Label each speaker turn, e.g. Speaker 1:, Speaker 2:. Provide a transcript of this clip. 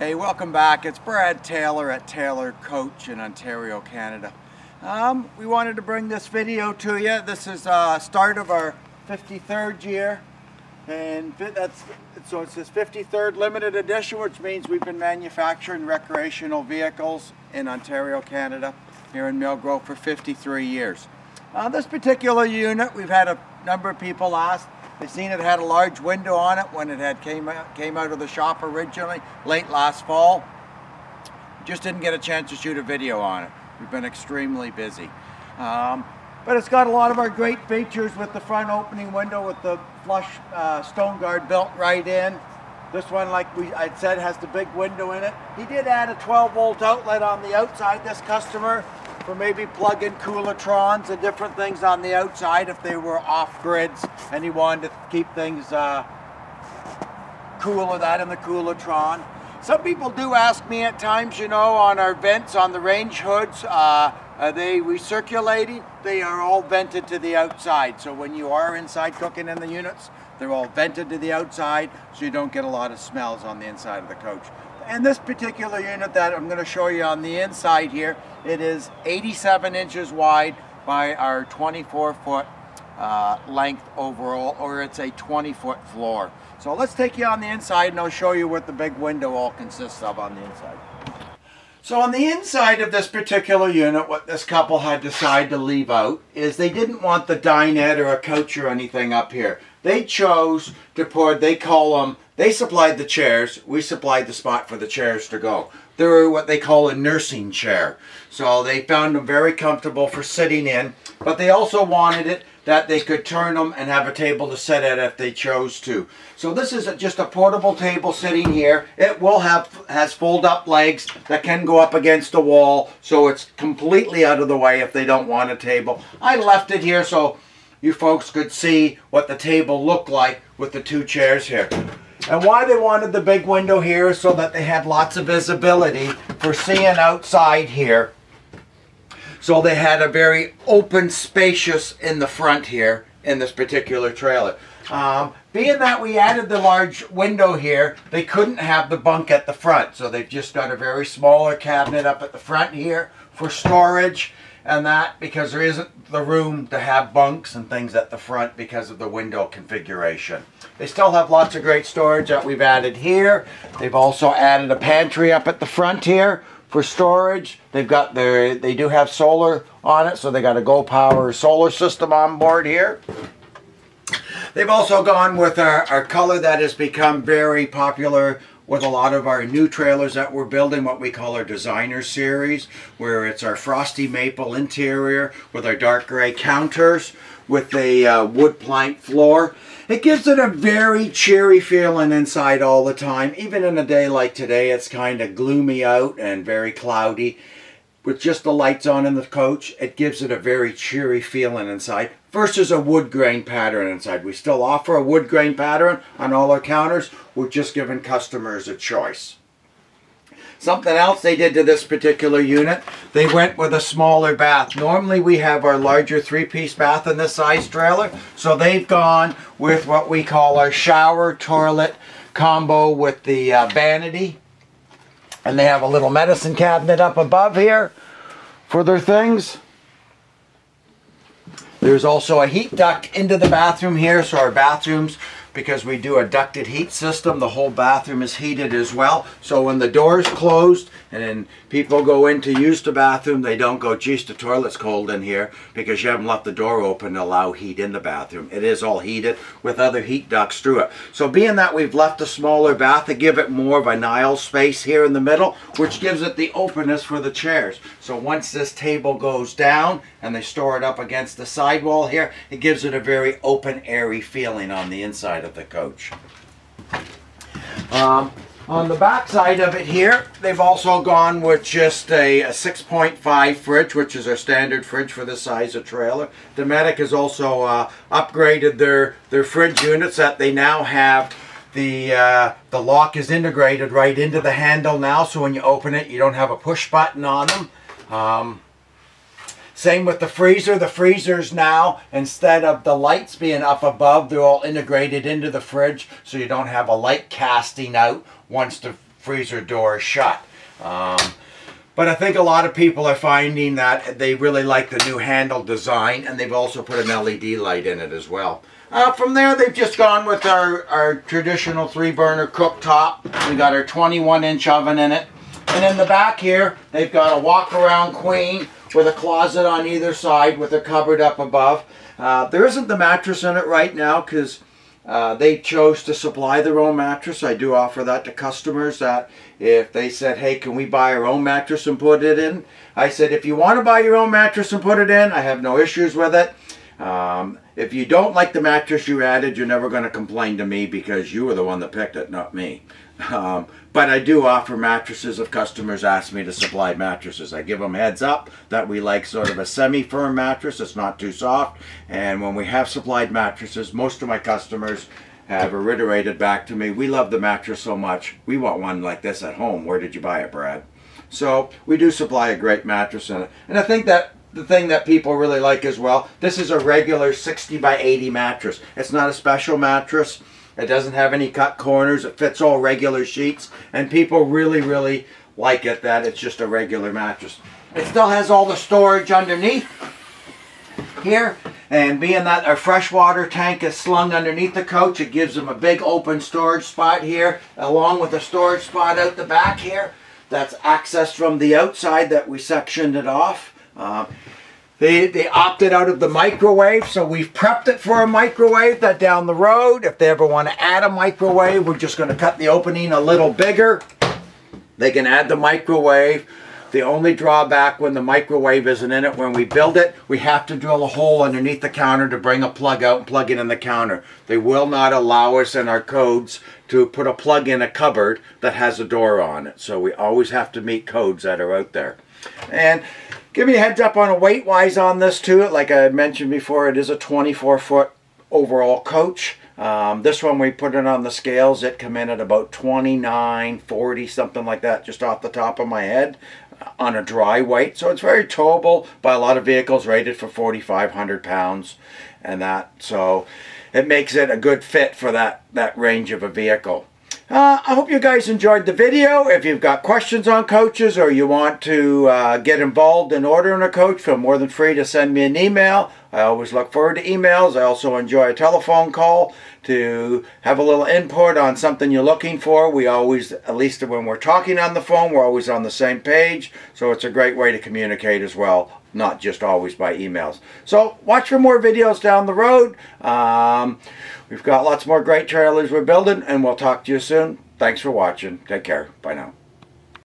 Speaker 1: Hey, welcome back. It's Brad Taylor at Taylor Coach in Ontario, Canada. Um, we wanted to bring this video to you. This is uh, start of our 53rd year. And that's so it's this 53rd limited edition, which means we've been manufacturing recreational vehicles in Ontario, Canada, here in Millgrove for 53 years. Uh, this particular unit, we've had a number of people ask, seen it had a large window on it when it had came out, came out of the shop originally, late last fall. Just didn't get a chance to shoot a video on it. We've been extremely busy. Um, but it's got a lot of our great features with the front opening window with the flush uh, stone guard built right in. This one, like we I said, has the big window in it. He did add a 12 volt outlet on the outside, this customer, for maybe plug-in Coolatrons and different things on the outside if they were off grids and he wanted to keep things uh, cool with that in the Coolatron. Some people do ask me at times, you know, on our vents on the range hoods, uh, are they recirculating? They are all vented to the outside. So when you are inside cooking in the units, they're all vented to the outside so you don't get a lot of smells on the inside of the coach and this particular unit that I'm going to show you on the inside here, it is 87 inches wide by our 24 foot uh, length overall, or it's a 20 foot floor. So let's take you on the inside and I'll show you what the big window all consists of on the inside. So on the inside of this particular unit, what this couple had decided to leave out is they didn't want the dinette or a couch or anything up here. They chose to put, they call them they supplied the chairs. We supplied the spot for the chairs to go. They're what they call a nursing chair. So they found them very comfortable for sitting in, but they also wanted it that they could turn them and have a table to sit at if they chose to. So this is just a portable table sitting here. It will have has fold up legs that can go up against the wall so it's completely out of the way if they don't want a table. I left it here so you folks could see what the table looked like with the two chairs here. And why they wanted the big window here so that they had lots of visibility for seeing outside here. So they had a very open, spacious in the front here in this particular trailer. Um, being that we added the large window here, they couldn't have the bunk at the front. So they've just got a very smaller cabinet up at the front here for storage and that because there isn't the room to have bunks and things at the front because of the window configuration. They still have lots of great storage that we've added here. They've also added a pantry up at the front here for storage. They've got their, they do have solar on it, so they got a Go Power solar system on board here. They've also gone with our, our color that has become very popular with a lot of our new trailers that we're building, what we call our designer series, where it's our frosty maple interior with our dark gray counters with a uh, wood plank floor. It gives it a very cheery feeling inside all the time. Even in a day like today, it's kind of gloomy out and very cloudy. With just the lights on in the coach, it gives it a very cheery feeling inside versus a wood grain pattern inside. We still offer a wood grain pattern on all our counters. We're just giving customers a choice. Something else they did to this particular unit, they went with a smaller bath. Normally we have our larger three-piece bath in this size trailer, so they've gone with what we call our shower toilet combo with the uh, vanity. And they have a little medicine cabinet up above here for their things. There's also a heat duct into the bathroom here, so our bathrooms because we do a ducted heat system. The whole bathroom is heated as well. So when the door is closed and people go in to use the bathroom, they don't go, geez, the toilet's cold in here because you haven't left the door open to allow heat in the bathroom. It is all heated with other heat ducts through it. So being that we've left a smaller bath to give it more of a Nile space here in the middle, which gives it the openness for the chairs. So once this table goes down and they store it up against the sidewall here, it gives it a very open, airy feeling on the inside of the coach. Um, on the back side of it here, they've also gone with just a, a 6.5 fridge, which is our standard fridge for this size of trailer. Dometic has also uh, upgraded their, their fridge units that they now have the uh, the lock is integrated right into the handle now, so when you open it, you don't have a push button on them. Um, same with the freezer. The freezers now, instead of the lights being up above, they're all integrated into the fridge so you don't have a light casting out once the freezer door is shut. Um, but I think a lot of people are finding that they really like the new handle design and they've also put an LED light in it as well. Uh, from there, they've just gone with our, our traditional three burner cooktop. We got our 21 inch oven in it. And in the back here, they've got a walk around queen with a closet on either side with a cupboard up above. Uh, there isn't the mattress in it right now because uh, they chose to supply their own mattress. I do offer that to customers that if they said, hey, can we buy our own mattress and put it in? I said, if you want to buy your own mattress and put it in, I have no issues with it. Um, if you don't like the mattress you added, you're never going to complain to me because you were the one that picked it, not me. Um, but I do offer mattresses if customers ask me to supply mattresses. I give them heads up that we like sort of a semi-firm mattress. It's not too soft. And when we have supplied mattresses, most of my customers have reiterated back to me, we love the mattress so much. We want one like this at home. Where did you buy it, Brad? So we do supply a great mattress in it. And I think that the thing that people really like as well, this is a regular 60 by 80 mattress. It's not a special mattress. It doesn't have any cut corners. It fits all regular sheets. And people really, really like it that it's just a regular mattress. It still has all the storage underneath here. And being that our freshwater tank is slung underneath the coach, it gives them a big open storage spot here, along with a storage spot out the back here. That's accessed from the outside that we sectioned it off. Um, they, they opted out of the microwave, so we've prepped it for a microwave that down the road, if they ever want to add a microwave, we're just going to cut the opening a little bigger. They can add the microwave. The only drawback when the microwave isn't in it, when we build it, we have to drill a hole underneath the counter to bring a plug out and plug it in the counter. They will not allow us in our codes to put a plug in a cupboard that has a door on it. So we always have to meet codes that are out there. And Give me a heads up on a weight wise on this too. Like I mentioned before, it is a 24 foot overall coach. Um, this one we put it on the scales. It come in at about 29, 40, something like that, just off the top of my head uh, on a dry weight. So it's very towable by a lot of vehicles rated for 4,500 pounds and that. So it makes it a good fit for that, that range of a vehicle. Uh, I hope you guys enjoyed the video. If you've got questions on coaches or you want to uh, get involved in ordering a coach, feel more than free to send me an email. I always look forward to emails. I also enjoy a telephone call to have a little input on something you're looking for. We always, at least when we're talking on the phone, we're always on the same page. So it's a great way to communicate as well, not just always by emails. So watch for more videos down the road. Um, We've got lots more great trailers we're building, and we'll talk to you soon. Thanks for watching. Take care. Bye now.